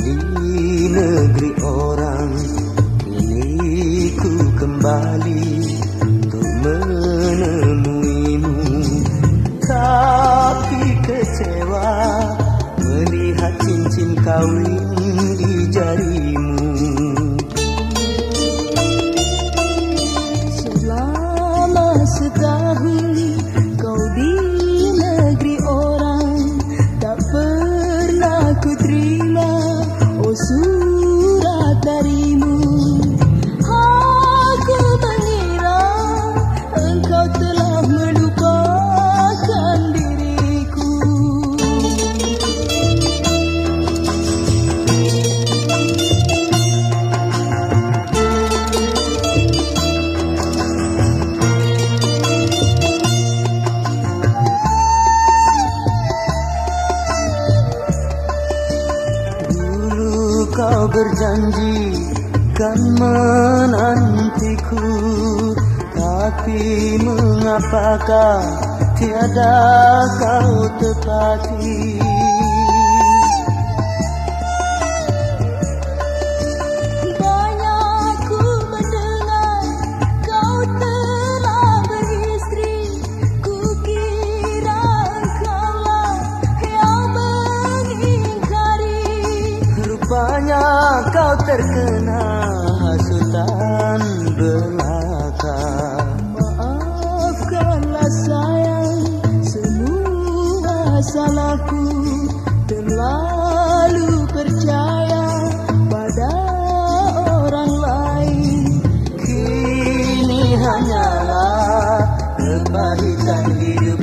Di negeri orang ini ku kembali menemuimu, tapi kecewa melihat cincin kawin di jarimu. Selama setahun kau berjanji kan menantiku. Tapi mengapakah tiada kau tepati Rupanya kau terkena hasutan belaka. Maafkanlah sayang semua salahku Terlalu percaya pada orang lain. Kini hanyalah kepahitan hidup